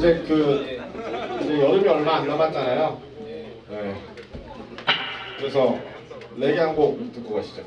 이제 그 이제 여름이 얼마 안 남았잖아요. 예. 네. 그래서 레게 한 곡 듣고 가시죠.